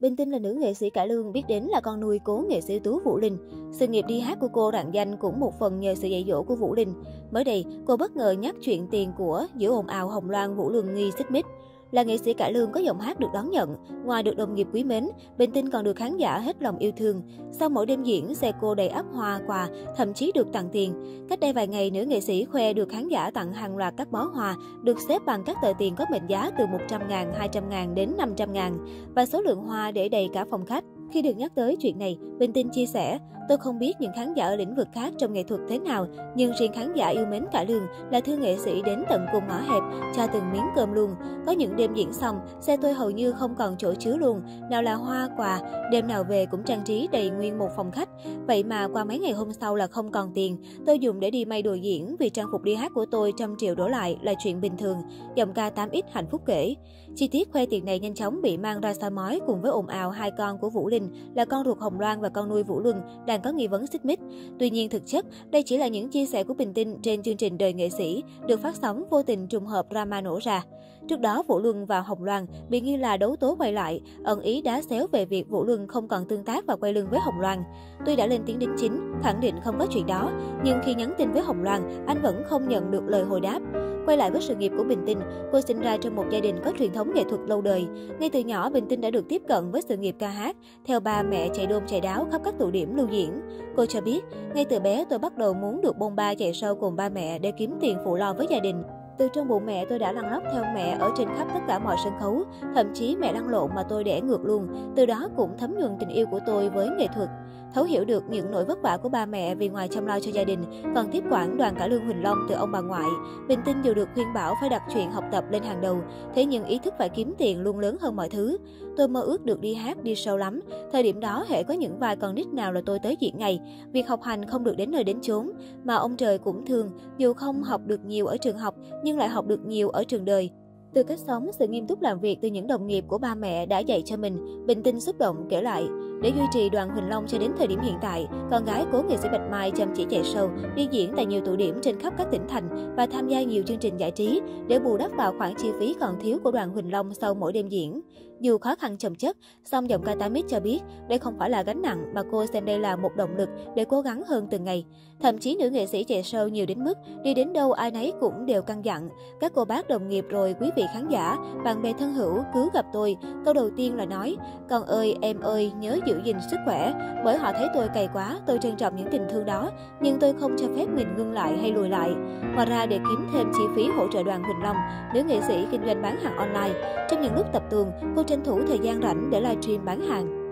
Bình Tinh là nữ nghệ sĩ cải lương biết đến là con nuôi cố nghệ sĩ tú Vũ Linh. Sự nghiệp đi hát của cô rạng danh cũng một phần nhờ sự dạy dỗ của Vũ Linh. Mới đây, cô bất ngờ nhắc chuyện tiền của giữa ồn ào Hồng Loan Vũ Luân Nghi xích mích. Là nghệ sĩ cải lương có giọng hát được đón nhận, ngoài được đồng nghiệp quý mến, Bình Tinh còn được khán giả hết lòng yêu thương. Sau mỗi đêm diễn, xe cô đầy ắp hoa, quà, thậm chí được tặng tiền. Cách đây vài ngày, nữ nghệ sĩ khoe được khán giả tặng hàng loạt các bó hoa, được xếp bằng các tờ tiền có mệnh giá từ 100.000, 200.000 đến 500.000 và số lượng hoa để đầy cả phòng khách. Khi được nhắc tới chuyện này, Bình Tinh chia sẻ, tôi không biết những khán giả ở lĩnh vực khác trong nghệ thuật thế nào, nhưng riêng khán giả yêu mến cả lường là thương nghệ sĩ đến tận cùng ngõ hẹp, cho từng miếng cơm luôn. Có những đêm diễn xong, xe tôi hầu như không còn chỗ chứa luôn, nào là hoa, quà, đêm nào về cũng trang trí đầy nguyên một phòng khách. Vậy mà qua mấy ngày hôm sau là không còn tiền, tôi dùng để đi may đồ diễn vì trang phục đi hát của tôi trăm triệu đổ lại là chuyện bình thường, giọng ca 8X hạnh phúc kể. Chi tiết khoe tiền này nhanh chóng bị mang ra soi mói cùng với ồn ào hai con của Vũ Linh Linh là con ruột Hồng Loan và con nuôi Vũ Luân đang có nghi vấn xích mích. Tuy nhiên thực chất, đây chỉ là những chia sẻ của Bình Tinh trên chương trình Đời nghệ sĩ được phát sóng vô tình trùng hợp drama nổ ra. Trước đó, Vũ Luân và Hồng Loan bị nghi là đấu tố quay lại, ẩn ý đá xéo về việc Vũ Luân không còn tương tác và quay lưng với Hồng Loan. Tuy đã lên tiếng đính chính, khẳng định không có chuyện đó, nhưng khi nhắn tin với Hồng Loan, anh vẫn không nhận được lời hồi đáp. Quay lại với sự nghiệp của Bình Tinh, cô sinh ra trong một gia đình có truyền thống nghệ thuật lâu đời. Ngay từ nhỏ, Bình Tinh đã được tiếp cận với sự nghiệp ca hát. Theo ba mẹ chạy đôn chạy đáo khắp các tụ điểm lưu diễn. Cô cho biết, ngay từ bé tôi bắt đầu muốn được bôn ba chạy sâu cùng ba mẹ để kiếm tiền phụ lo với gia đình. Từ trong bụng mẹ tôi đã lăn lóc theo mẹ ở trên khắp tất cả mọi sân khấu, thậm chí mẹ lăn lộn mà tôi đẻ ngược luôn. Từ đó cũng thấm nhuần tình yêu của tôi với nghệ thuật. Thấu hiểu được những nỗi vất vả của ba mẹ vì ngoài chăm lo cho gia đình, còn tiếp quản đoàn cả lương Huỳnh Long từ ông bà ngoại. Bình tinh dù được khuyên bảo phải đặt chuyện học tập lên hàng đầu, thế nhưng ý thức phải kiếm tiền luôn lớn hơn mọi thứ. Tôi mơ ước được đi hát, đi sâu lắm. Thời điểm đó, hệ có những vai con nít nào là tôi tới diễn ngày. Việc học hành không được đến nơi đến chốn. Mà ông trời cũng thương, dù không học được nhiều ở trường học, nhưng lại học được nhiều ở trường đời. Từ cách sống, sự nghiêm túc làm việc từ những đồng nghiệp của ba mẹ đã dạy cho mình, Bình Tinh xúc động kể lại. Để duy trì đoàn Huỳnh Long cho đến thời điểm hiện tại, con gái cố nghệ sĩ Bạch Mai chăm chỉ chạy sâu, đi diễn tại nhiều tụ điểm trên khắp các tỉnh thành và tham gia nhiều chương trình giải trí để bù đắp vào khoản chi phí còn thiếu của đoàn Huỳnh Long sau mỗi đêm diễn. Dù khó khăn chồng chất, song giọng ca 8 cho biết đây không phải là gánh nặng mà cô xem đây là một động lực để cố gắng hơn từng ngày. Thậm chí nữ nghệ sĩ chạy sâu nhiều đến mức đi đến đâu ai nấy cũng đều căng dặn. Các cô bác đồng nghiệp rồi quý vị vị khán giả, bạn bè thân hữu cứ gặp tôi. Câu đầu tiên là nói, con ơi, em ơi, nhớ giữ gìn sức khỏe. Bởi họ thấy tôi cày quá, tôi trân trọng những tình thương đó, nhưng tôi không cho phép mình ngưng lại hay lùi lại. Ngoài ra để kiếm thêm chi phí hỗ trợ đoàn Huỳnh Long, nữ nghệ sĩ kinh doanh bán hàng online. Trong những lúc tập tường, cô tranh thủ thời gian rảnh để livestream bán hàng.